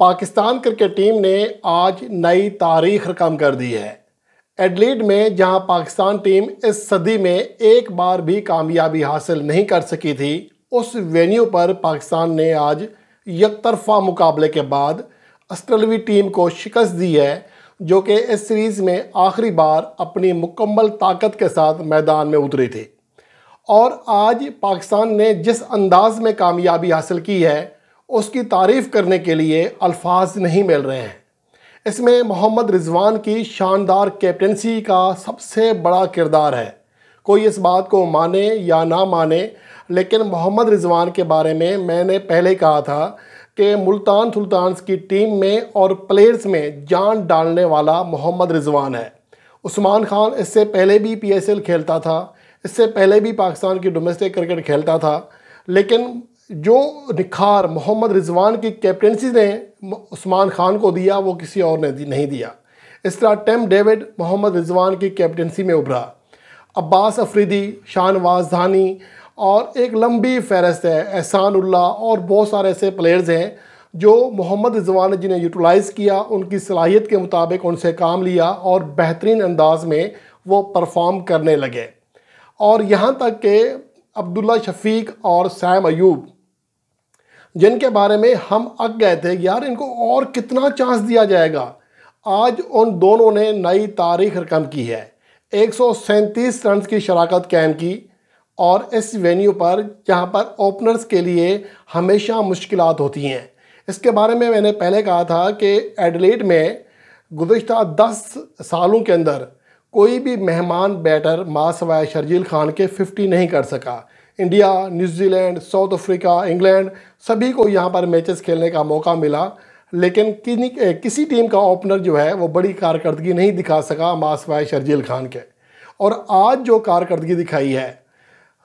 Pakistan cricket team ने आज नई तारीख रकम कर दी है। एडलीड में जहाँ पाकिस्तान टीम इस सदी में एक बार भी कामयाबी हासिल नहीं कर सकी थी, उस वेन्यू पर पाकिस्तान ने आज यकतरफा मुकाबले के बाद ऑस्ट्रेलवी टीम को शिकस्त दी है, जो कि इस सीरीज़ में आखिरी बार अपनी मुकम्मल ताकत के साथ मैदान में उतरी थी। और आज पाकिस्तान ने जिस अंदाज में कामयाबी हासिल की है उसकी तारीफ़ करने के लिए अल्फाज नहीं मिल रहे हैं। इसमें मोहम्मद रिजवान की शानदार कैप्टनसी का सबसे बड़ा किरदार है। कोई इस बात को माने या ना माने, लेकिन मोहम्मद रिजवान के बारे में मैंने पहले कहा था कि मुल्तान सुल्तान्स की टीम में और प्लेयर्स में जान डालने वाला मोहम्मद रिजवान है। उस्मान खान इससे पहले भी पीएसएल खेलता था, इससे पहले भी पाकिस्तान की डोमेस्टिक क्रिकेट खेलता था, लेकिन जो निखार मोहम्मद रिजवान की कैप्टनसी ने उस्मान खान को दिया, वो किसी और ने नहीं दिया। इस तरह टेम डेविड मोहम्मद रिजवान की कैप्टनसी में उभरा। अब्बास अफरीदी शाहनवाज धानी और एक लंबी फहरस्त है। एहसान उल्ला और बहुत सारे ऐसे प्लेयर्स हैं जो मोहम्मद रिजवान ने जिन्हें यूटिलाइज़ किया, उनकी सलाहियत के मुताबिक उनसे काम लिया और बेहतरीन अंदाज में वो परफॉर्म करने लगे। और यहाँ तक कि अब्दुल्ला शफीक और सैम अयूब, जिनके बारे में हम अक गए थे यार इनको और कितना चांस दिया जाएगा। आज उन दोनों ने नई तारीख रकम की है। एक रन की शराकत कैम की और इस वेन्यू पर, जहाँ पर ओपनर्स के लिए हमेशा मुश्किल होती हैं। इसके बारे में मैंने पहले कहा था कि एडलेट में गुज्त दस सालों के अंदर कोई भी मेहमान बैटर माँ सवाए शर्जील खान के 50 नहीं कर सका। India New Zealand South Africa, England, सभी को यहाँ पर मैचेस खेलने का मौका मिला। लेकिन किन्हीं किसी टीम का ओपनर जो है, वो बड़ी कारकर्दगी नहीं दिखा सका मासवाए शर्जील खान के। और आज जो कारकर्दगी दिखाई है,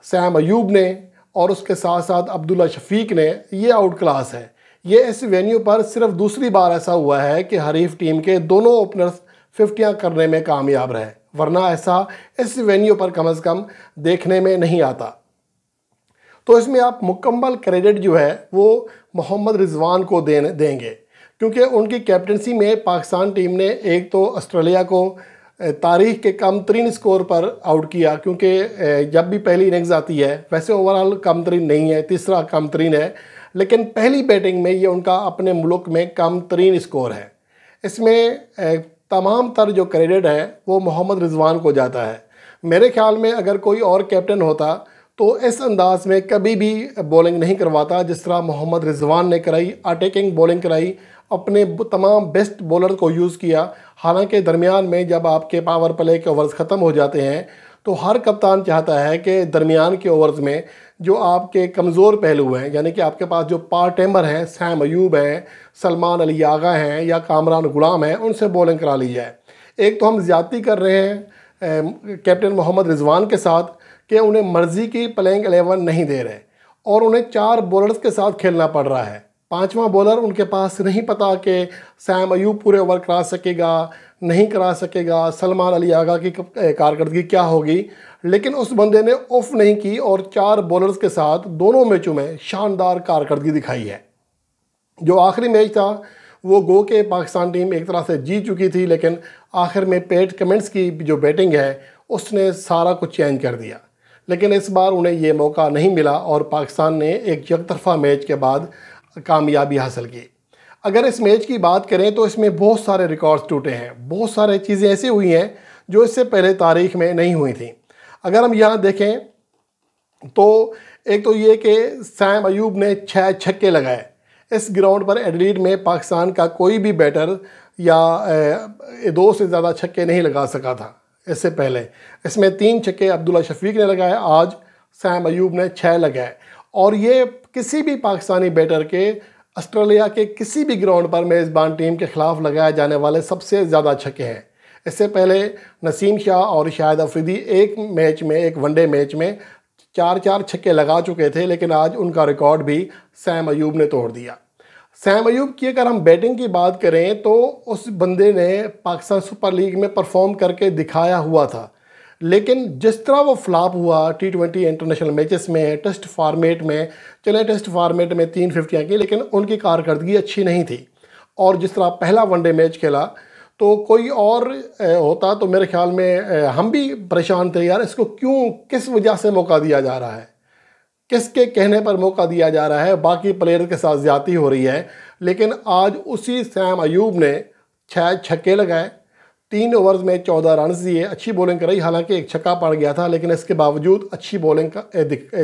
सैम अयूब ने और उसके साथ साथ अब्दुल्ला शफीक ने, ये आउट क्लास है। ये इस वेन्यू पर सिर्फ़ दूसरी बार ऐसा हुआ है कि हरीफ टीम के दोनों ओपनर्स फिफ्टियाँ करने में कामयाब रहे। वरना ऐसा इस वेन्यू पर कम अज़ कम देखने में नहीं आता। तो इसमें आप मुकम्मल क्रेडिट जो है, वो मोहम्मद रिजवान को दे देंगे। क्योंकि उनकी कैप्टनसी में पाकिस्तान टीम ने एक तो ऑस्ट्रेलिया को तारीख के कम तरीन स्कोर पर आउट किया, क्योंकि जब भी पहली इनिंग्स आती है, वैसे ओवरऑल कम तरीन नहीं है, तीसरा कम तरीन है। लेकिन पहली बैटिंग में ये उनका अपने मुल्क में कम तरीन स्कोर है। इसमें तमाम तर जो क्रेडिट है, वो मोहम्मद रिजवान को जाता है। मेरे ख्याल में अगर कोई और कैप्टन होता तो इस अंदाज में कभी भी बॉलिंग नहीं करवाता, जिस तरह मोहम्मद रिजवान ने कराई अटैकिंग बॉलिंग कराई, अपने तमाम बेस्ट बॉलर को यूज़ किया। हालाँकि दरमियान में जब आपके पावर प्ले के ओवर्स ख़त्म हो जाते हैं तो हर कप्तान चाहता है कि दरमियान के ओवर्स में जो आपके कमज़ोर पहलू हैं, यानी कि आपके पास जो पार टेम्बर हैं, सैम अयूब हैं, सलमान अली आगा हैं या कामरान गुलाम हैं, उनसे बॉलिंग करा ली जाए। एक तो हम ज़्यादती कर रहे हैं कैप्टन मोहम्मद रिजवान के साथ कि उन्हें मर्ज़ी की प्लेइंग एलेवन नहीं दे रहे और उन्हें चार बॉलर्स के साथ खेलना पड़ रहा है। पांचवा बॉलर उनके पास नहीं पता कि सैम अयूब पूरे ओवर करा सकेगा, नहीं करा सकेगा, सलमान अली आगा की कारकर्दगी क्या होगी? लेकिन उस बंदे ने ऑफ़ नहीं की और चार बॉलर्स के साथ दोनों मैचों में शानदार कारकर्दगी दिखाई है। जो आखिरी मैच था, वो गो के पाकिस्तान टीम एक तरह से जीत चुकी थी, लेकिन आखिर में पेट कमेंट्स की जो बैटिंग है, उसने सारा कुछ चेंज कर दिया। लेकिन इस बार उन्हें ये मौका नहीं मिला और पाकिस्तान ने एक यकतरफा मैच के बाद कामयाबी हासिल की। अगर इस मैच की बात करें तो इसमें बहुत सारे रिकॉर्ड्स टूटे हैं। बहुत सारे चीज़ें ऐसी हुई हैं जो इससे पहले तारीख में नहीं हुई थी। अगर हम यहाँ देखें तो एक तो ये कि सैम अयूब ने छः छक्के लगाए। इस ग्राउंड पर एडलीड में पाकिस्तान का कोई भी बैटर या दो से ज़्यादा छक्के नहीं लगा सका था इससे पहले। इसमें तीन छक्के अब्दुल्ला शफीक ने लगाए। आज सैम अयूब ने छः लगाए। और ये किसी भी पाकिस्तानी बैटर के, ऑस्ट्रेलिया के किसी भी ग्राउंड पर मेज़बान टीम के ख़िलाफ़ लगाए जाने वाले सबसे ज़्यादा छक्के हैं। इससे पहले नसीम शाह और शाहिद अफरीदी एक मैच में, एक वनडे मैच में चार चार छक्के लगा चुके थे, लेकिन आज उनका रिकॉर्ड भी सैम अयूब ने तोड़ दिया। सैम अयूब की अगर हम बैटिंग की बात करें तो उस बंदे ने पाकिस्तान सुपर लीग में परफॉर्म करके दिखाया हुआ था। लेकिन जिस तरह वो फ्लॉप हुआ टी ट्वेंटी इंटरनेशनल मैचेस में टेस्ट फार्मेट में, चले टेस्ट फार्मेट में तीन फिफ्टियाँ की, लेकिन उनकी कारकर्दगी अच्छी नहीं थी। और जिस तरह पहला वनडे मैच खेला तो कोई और होता तो मेरे ख्याल में हम भी परेशान थे, यार, इसको क्यों, किस वजह से मौका दिया जा रहा है? किसके कहने पर मौका दिया जा रहा है? बाकी प्लेयर के साथ ज़्यादा हो रही है। लेकिन आज उसी सैम अयूब ने छः छक्के लगाए तीन ओवर्स में चौदह रन दिए अच्छी बॉलिंग कराई। हालाँकि एक छक्का पड़ गया था, लेकिन इसके बावजूद अच्छी बॉलिंग का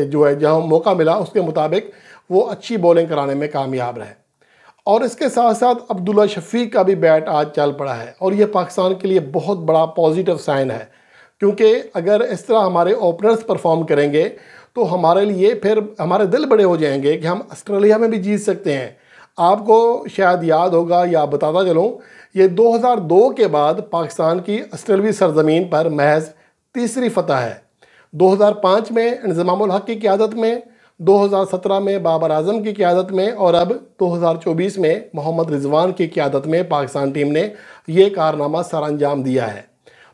जो है, जहाँ मौका मिला, उसके मुताबिक वो अच्छी बॉलिंग कराने में कामयाब रहे। और इसके साथ साथ अब्दुल्ला शफीक का भी बैट आज चल पड़ा है, और ये पाकिस्तान के लिए बहुत बड़ा पॉजिटिव साइन है। क्योंकि अगर इस तरह हमारे ओपनर्स परफॉर्म करेंगे तो हमारे लिए फिर हमारे दिल बड़े हो जाएँगे कि हम ऑस्ट्रेलिया में भी जीत सकते हैं। आपको शायद याद होगा या बताता चलूँ, ये 2002 के बाद पाकिस्तान की ऑस्ट्रेलवी सरजमीन पर महज तीसरी फतह है। 2005 में इंजमामुल हक की क्यादत में 2017 में बाबर आज़म की क्यादत में और अब 2024 में मोहम्मद रिजवान की क्यादत में पाकिस्तान टीम ने ये कारनामा सर अंजाम दिया है।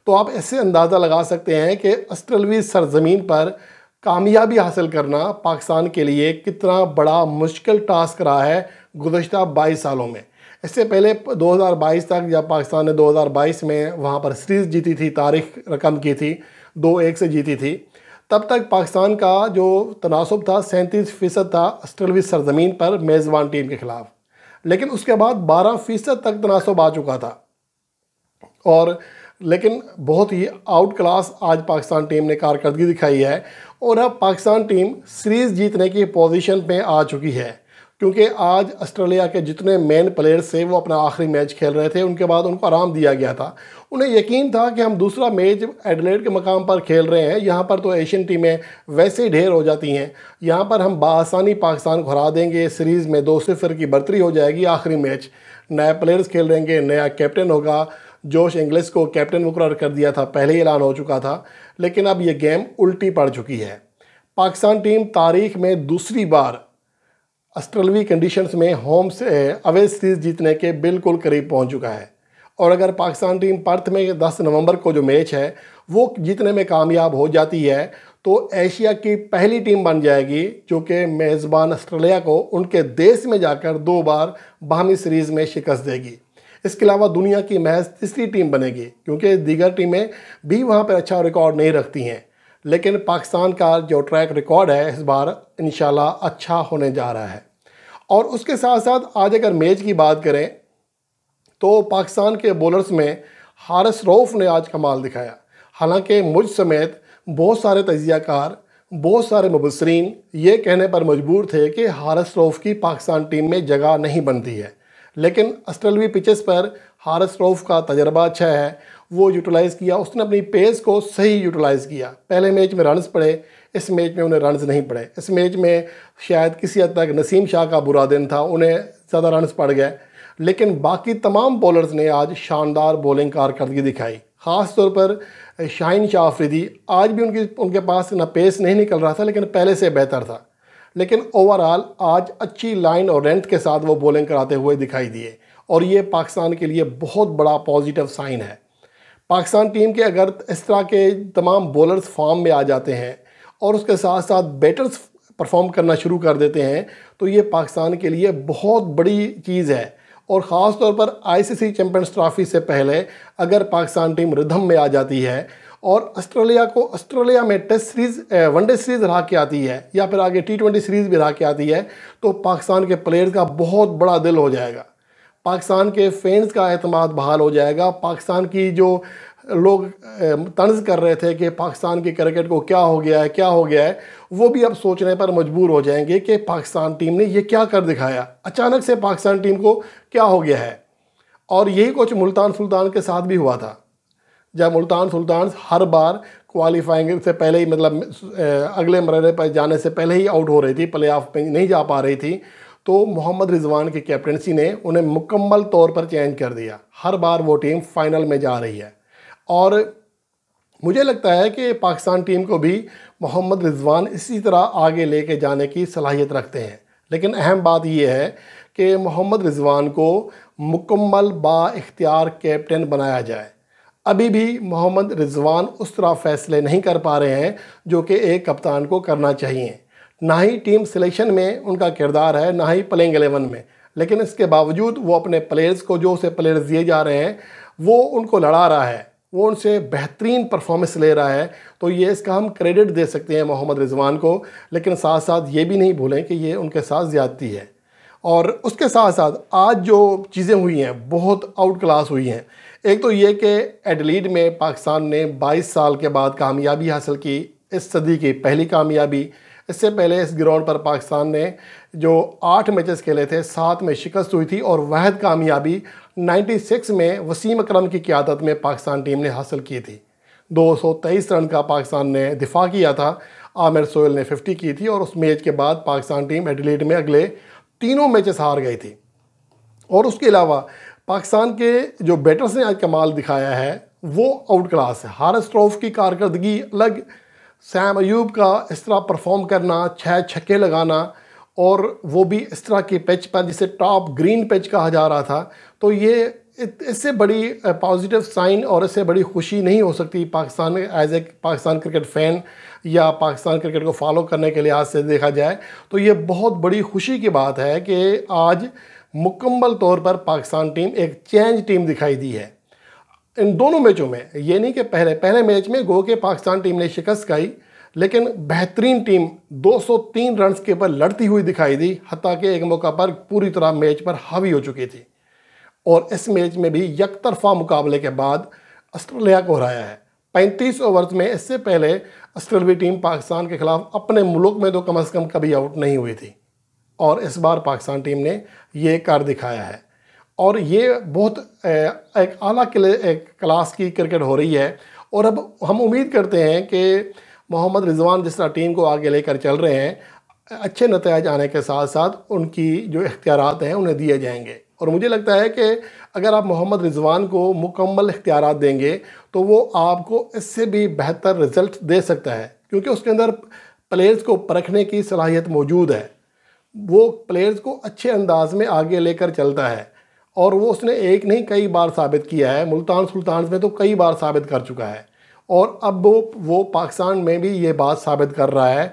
तो आप ऐसे अंदाज़ा लगा सकते हैं कि ऑस्ट्रेलवी सरजमीन पर कामयाबी हासिल करना पाकिस्तान के लिए कितना बड़ा मुश्किल टास्क रहा है गुज्त बाईस सालों में। इससे पहले 2022 तक जब पाकिस्तान ने 2022 में वहाँ पर सीरीज़ जीती थी, तारीख रकम की थी, दो एक से जीती थी, तब तक पाकिस्तान का जो तनासब था, सैंतीस फ़ीसद था ऑस्ट्रेलवी सरजमीन पर मेज़बान टीम के ख़िलाफ़। लेकिन उसके बाद 12 फ़ीसद तक तनासब आ चुका था। और लेकिन बहुत ही आउट क्लास आज पाकिस्तान टीम ने कारकर्दगी दिखाई है और अब पाकिस्तान टीम सीरीज़ जीतने की पोजीशन पे आ चुकी है। क्योंकि आज ऑस्ट्रेलिया के जितने मेन प्लेयर्स थे, वो अपना आखिरी मैच खेल रहे थे। उनके बाद उनको आराम दिया गया था। उन्हें यकीन था कि हम दूसरा मैच एडलेट के मकाम पर खेल रहे हैं। यहाँ पर तो एशियन टीमें वैसे ही ढेर हो जाती हैं। यहाँ पर हम बासानी पाकिस्तान को हरा देंगे। सीरीज़ में दो सिफर की बढ़तरी हो जाएगी आखिरी मैच नए प्लेयर्स खेल रहेंगे नया कैप्टन होगा। जोश इंग्लिस को कैप्टन मुकर कर दिया था। पहले ही ऐलान हो चुका था। लेकिन अब ये गेम उल्टी पड़ चुकी है। पाकिस्तान टीम तारीख में दूसरी बार अस्ट्रलवी कंडीशंस में होम से अवे सीरीज़ जीतने के बिल्कुल करीब पहुँच चुका है। और अगर पाकिस्तान टीम पर्थ में 10 नवंबर को जो मैच है, वो जीतने में कामयाब हो जाती है तो एशिया की पहली टीम बन जाएगी, जो कि मेज़बान ऑस्ट्रेलिया को उनके देश में जाकर दो बार बाहमी सीरीज़ में शिकस्त देगी। इसके अलावा दुनिया की महज तीसरी टीम बनेगी, क्योंकि दीगर टीमें भी वहाँ पर अच्छा रिकॉर्ड नहीं रखती हैं। लेकिन पाकिस्तान का जो ट्रैक रिकॉर्ड है, इस बार इन अच्छा होने जा रहा है। और उसके साथ साथ आज अगर मैच की बात करें तो पाकिस्तान के बॉलर्स में हारिस रऊफ़ ने आज कमाल दिखाया। हालाँकि मुझ समेत बहुत सारे तजियाकार, बहुत सारे मुबसरीन ये कहने पर मजबूर थे कि हारिस रऊफ़ की पाकिस्तान टीम में जगह नहीं बनती है। लेकिन ऑस्ट्रेलवी पिचेस पर हारिस रऊफ़ का तजर्बा अच्छा है वो यूटिलाइज़ किया, उसने अपनी पेस को सही यूटिलाइज़ किया। पहले मैच में रन्स पड़े, इस मैच में उन्हें रनस नहीं पड़े। इस मैच में शायद किसी हद तक नसीम शाह का बुरा दिन था, उन्हें ज़्यादा रनस पड़ गए। लेकिन बाकी तमाम बॉलर्स ने आज शानदार बॉलिंग कारकर्दगी दिखाई। ख़ास तौर पर शाहिन शाह आफरीदी आज भी उनकी, उनके पास ना पेस नहीं निकल रहा था, लेकिन पहले से बेहतर था। लेकिन ओवरऑल आज अच्छी लाइन और रेंथ के साथ वो बॉलिंग कराते हुए दिखाई दिए। और ये पाकिस्तान के लिए बहुत बड़ा पॉजिटिव साइन है। पाकिस्तान टीम के अगर इस तरह के तमाम बॉलर्स फॉर्म में आ जाते हैं और उसके साथ साथ बैटर्स परफॉर्म करना शुरू कर देते हैं तो ये पाकिस्तान के लिए बहुत बड़ी चीज़ है। और ख़ास तौर पर आईसीसी चैंपियंस ट्रॉफी से पहले अगर पाकिस्तान टीम रिधम में आ जाती है और ऑस्ट्रेलिया को ऑस्ट्रेलिया में टेस्ट सीरीज़ वनडे सीरीज़ रहा के आती है या फिर आगे टी ट्वेंटी सीरीज़ भी रहा के आती है तो पाकिस्तान के प्लेयर्स का बहुत बड़ा दिल हो जाएगा। पाकिस्तान के फैंस का अहतमाद बहाल हो जाएगा। पाकिस्तान की जो लोग तंज कर रहे थे कि पाकिस्तान की क्रिकेट को क्या हो गया है, क्या हो गया है, वो भी अब सोचने पर मजबूर हो जाएँगे कि पाकिस्तान टीम ने ये क्या कर दिखाया। अचानक से पाकिस्तान टीम को क्या हो गया है? और यही कुछ मुल्तान सुल्तान के साथ भी हुआ था। जब मुल्तान सुल्तान हर बार क्वालिफाइंग से पहले ही मतलब अगले मरहले पर जाने से पहले ही आउट हो रही थी प्ले ऑफ़ नहीं जा पा रही थी तो मोहम्मद रिजवान की कैप्टनसी ने उन्हें मुकम्मल तौर पर चेंज कर दिया। हर बार वो टीम फाइनल में जा रही है। और मुझे लगता है कि पाकिस्तान टीम को भी मोहम्मद रिजवान इसी तरह आगे लेके जाने की सलाहियत रखते हैं। लेकिन अहम बात यह है कि मोहम्मद रिजवान को मुकम्मल बा इख्तियार कैप्टन बनाया जाए। अभी भी मोहम्मद रिजवान उस तरह फैसले नहीं कर पा रहे हैं जो कि एक कप्तान को करना चाहिए। ना ही टीम सिलेक्शन में उनका किरदार है, ना ही प्लेइंग एलेवन में। लेकिन इसके बावजूद वो अपने प्लेयर्स को, जो उसे प्लेयर्स दिए जा रहे हैं, वो उनको लड़ा रहा है। वो उनसे बेहतरीन परफॉर्मेंस ले रहा है। तो ये इसका हम क्रेडिट दे सकते हैं मोहम्मद रिजवान को। लेकिन साथ साथ ये भी नहीं भूलें कि ये उनके साथ ज़्यादती है। और उसके साथ साथ आज जो चीज़ें हुई हैं, बहुत आउट क्लास हुई हैं। एक तो ये कि एडलीड में पाकिस्तान ने 22 साल के बाद कामयाबी हासिल की, इस सदी की पहली कामयाबी। इससे पहले इस ग्राउंड पर पाकिस्तान ने जो आठ मैचेस खेले थे, सात में शिकस्त हुई थी और वहद कामयाबी 96 में वसीम अकरम की क्यादत में पाकिस्तान टीम ने हासिल की थी। दो सौ तेईस रन का पाकिस्तान ने दिफा किया था। आमिर सोहेल ने 50 की थी और उस मैच के बाद पाकिस्तान टीम एडलीड में अगले तीनों मैचेस हार गई थी। और उसके अलावा पाकिस्तान के जो बैटर्स ने आज कमाल दिखाया है, वो आउट क्लास है। हारस ट्रॉफ की कारकर्दगी अलग सैम अयूब का इस तरह परफॉर्म करना छः छक्के लगाना और वो भी इस तरह के पिच पर जिसे टॉप ग्रीन पिच कहा जा रहा था तो ये इससे बड़ी पॉजिटिव साइन और इससे बड़ी खुशी नहीं हो सकती Pakistan as a Pakistan cricket fan या पाकिस्तान क्रिकेट को फॉलो करने के लिहाज से देखा जाए। तो ये बहुत बड़ी खुशी की बात है कि आज मुकम्मल तौर पर पाकिस्तान टीम एक चेंज टीम दिखाई दी है। इन दोनों मैचों में, ये नहीं कि पहले पहले मैच में गो के पाकिस्तान टीम ने शिकस्त खाई, लेकिन बेहतरीन टीम 203 रन्स के ऊपर लड़ती हुई दिखाई दी हती कि एक मौका पर पूरी तरह मैच पर हावी हो चुकी थी। और इस मैच में भी यकतरफा मुकाबले के बाद ऑस्ट्रेलिया को हराया है। 35 ओवर्स में इससे पहले ऑस्ट्रेलवी टीम पाकिस्तान के खिलाफ अपने मुल्क में तो कम अज़ कम कभी आउट नहीं हुई थी। और इस बार पाकिस्तान टीम ने ये कर दिखाया है। और ये बहुत एक आला क्लास की क्रिकेट हो रही है। और अब हम उम्मीद करते हैं कि मोहम्मद रिजवान जिस तरह टीम को आगे लेकर चल रहे हैं, अच्छे नतज आने के साथ साथ उनकी जो इख्तियार हैं उन्हें दिए जाएँगे। और मुझे लगता है कि अगर आप मोहम्मद रिजवान को मुकम्मल इख्तियार देंगे तो वो आपको इससे भी बेहतर रिज़ल्ट दे सकता है। क्योंकि उसके अंदर प्लेयर्स को परखने की सलाहियत मौजूद है। वो प्लेयर्स को अच्छे अंदाज में आगे लेकर चलता है। और वो उसने एक नहीं, कई बार साबित किया है। मुल्तान सुल्तान में तो कई बार साबित कर चुका है। और अब वो वो पाकिस्तान में भी ये बात साबित कर रहा है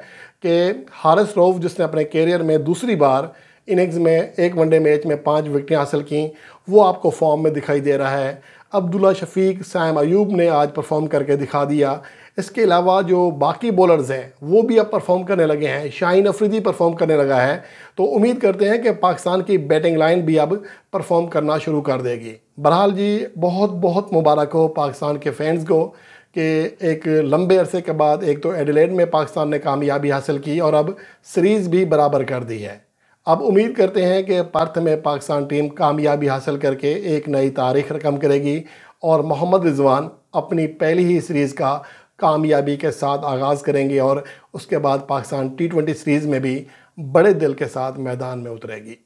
कि हारिस रऊफ़, जिसने अपने कैरियर में दूसरी बार इनिंग्स में एक वनडे मैच में पाँच विकटें हासिल की, वो आपको फॉर्म में दिखाई दे रहा है। अब्दुल्ला शफीक, सैम अयूब ने आज परफॉर्म करके दिखा दिया इसके अलावा जो बाकी बॉलर्स हैं, वो भी अब परफॉर्म करने लगे हैं। शाहीन अफरीदी परफॉर्म करने लगा है। तो उम्मीद करते हैं कि पाकिस्तान की बैटिंग लाइन भी अब परफॉर्म करना शुरू कर देगी। बहरहाल जी बहुत बहुत मुबारक हो पाकिस्तान के फैंस को कि एक लंबे अरसे के बाद एक तो एडिलेड में पाकिस्तान ने कामयाबी हासिल की और अब सीरीज़ भी बराबर कर दी है। अब उम्मीद करते हैं कि पर्थ में पाकिस्तान टीम कामयाबी हासिल करके एक नई तारीख रकम करेगी और मोहम्मद रिजवान अपनी पहली ही सीरीज़ का कामयाबी के साथ आगाज़ करेंगे और उसके बाद पाकिस्तान टी ट्वेंटी सीरीज़ में भी बड़े दिल के साथ मैदान में उतरेगी।